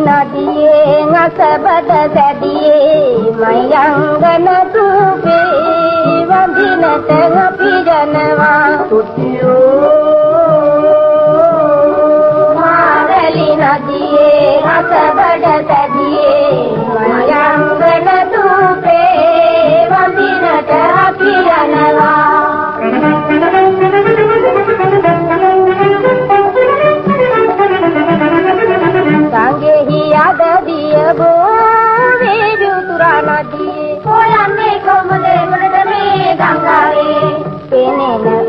නඩියේ අසබද සැදියේ මයංගන තුපේ වඳිනට අපි ජනවා තුති ගබෝවේ ජුතුරා නදියේ. හොයන්නේ කොමද මොනද මේ ගංගාවේ? පෙනෙන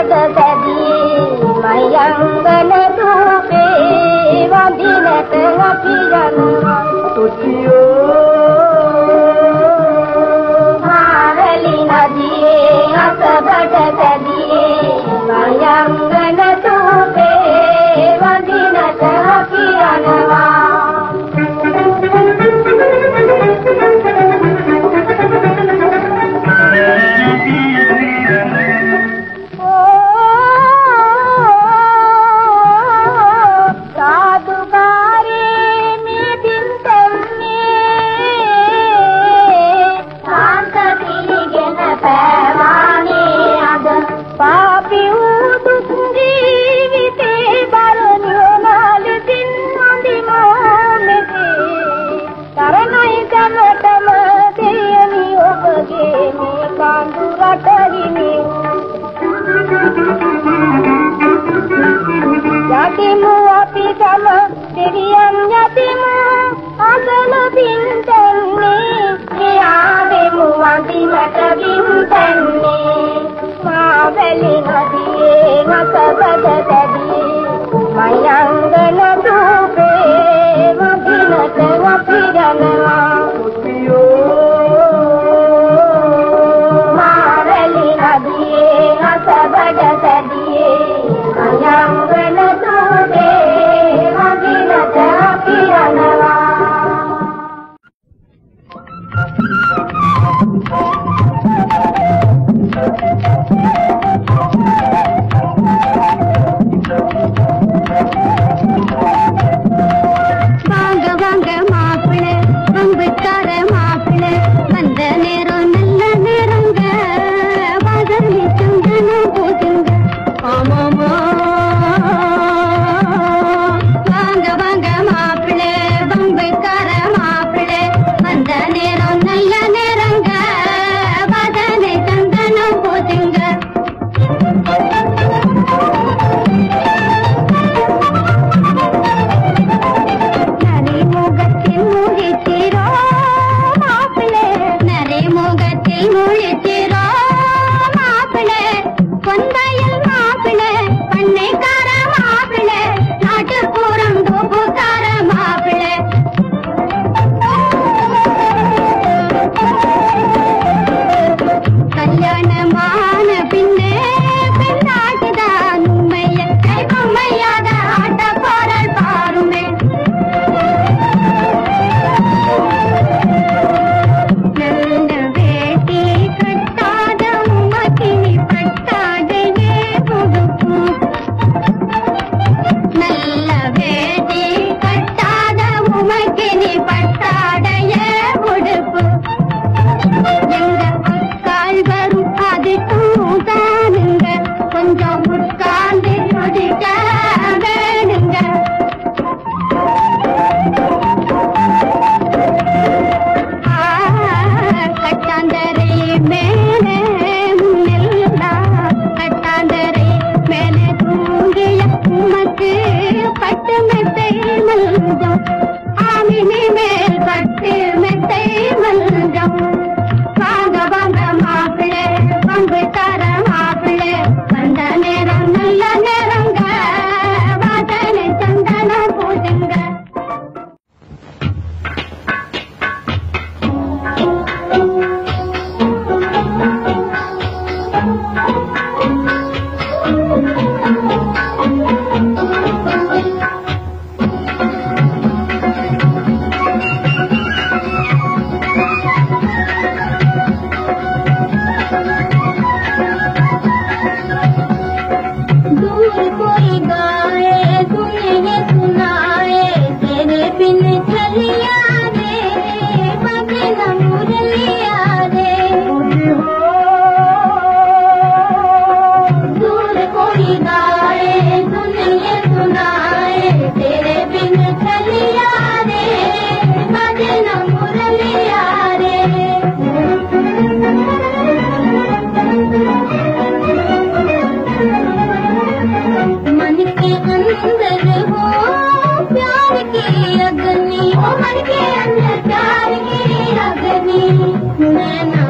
මට බැදී මයංගන දුකේ වඳිනත අපි යන තුසියෝ පාරලි නදියේ අතබඩ යන්නේ මාවැලි නදියේ නකබද දැඩි මයංගන දූපේ වදිනට වපිරනවා जाऊँ। आमिनी में Nana.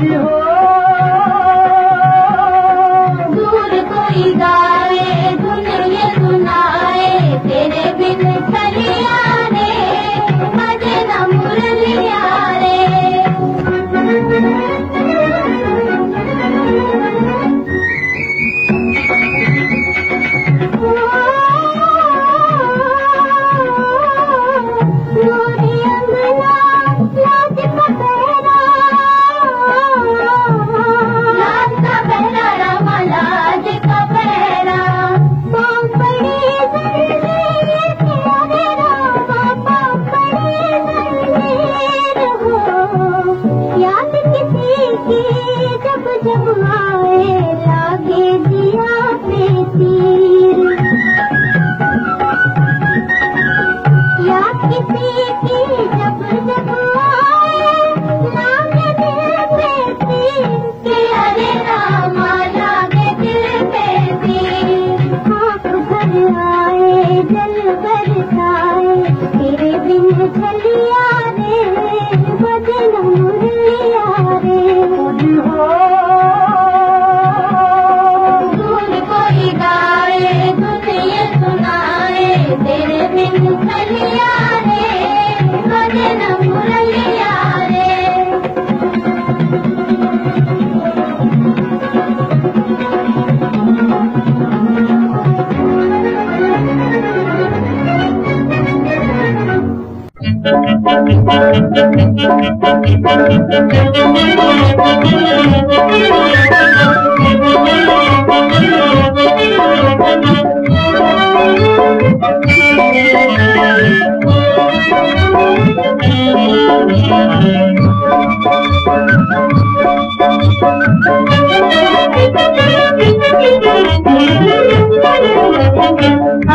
भी हो जब जब आए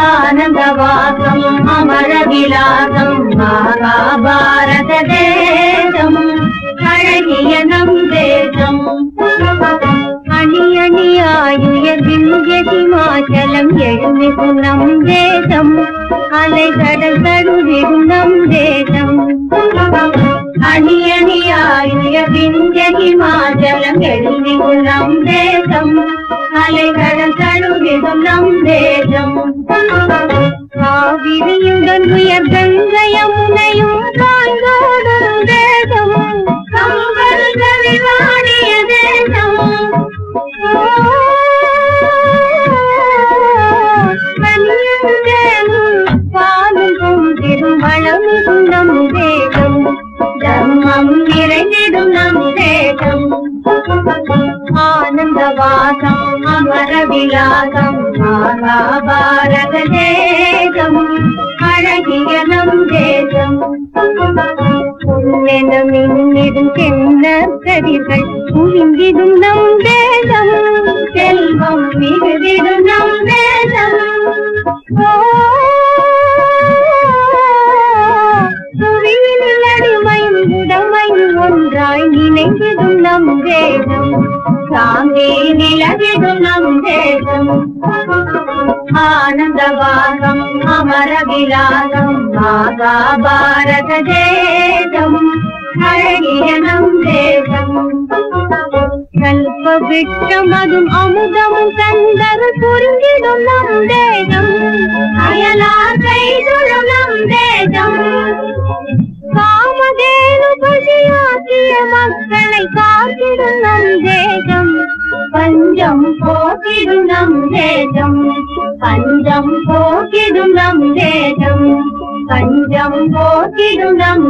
ஆனந்த வாசம் அமர விலாசம் மகாபாரத அணியாயுய திவ்ய சிமாச்சலம் எழுமிகு நம் தேசம் அலைகடல் தடுவிடும் நம் தேசம் அணி அணியாயுய விந்திய ஹிமாச்சலம் எழுமிகு நம் தேசம் அலைகடல் தடுவிடும் நம் தேசம் காவிரியுடன் உயர் கங்கை யமுனையும் காண்போடும் தேசம் கம்பல் கவிவாடிய அமர மகாபாரத தேசம் அழகிய நம் தேசம். பொன்னென மின்னிடும் சென்ன கதிர்கள் புரிந்திடும் நம் தேசம் செல்வம் மிகுதிடும் நம் தேசம் புவியினில் அடிமையும் உடமையும் ஒன்றாய் நினைந்திடும் நம் தேசம் சாந்தி நிலவிடும் நம் தேசம் ஆனந்தவாசம் அமர விலாசம் மகாபாரத தேசம் அழகிய நம் தேசம் கல்ப விட்டம் அதும் அமுதமும் கந்தரு புரிந்திடும் நம் தேசம் போக்கிடும் நம்